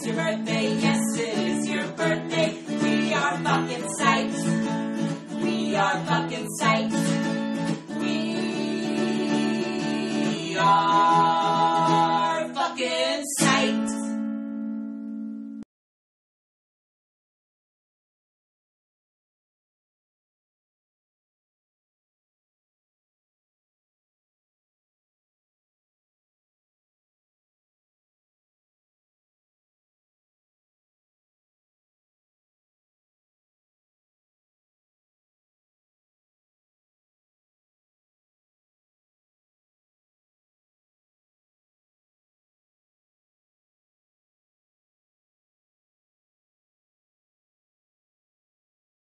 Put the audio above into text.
It's your birthday, yes, it is your birthday. We are fucking sights. We are fucking sights.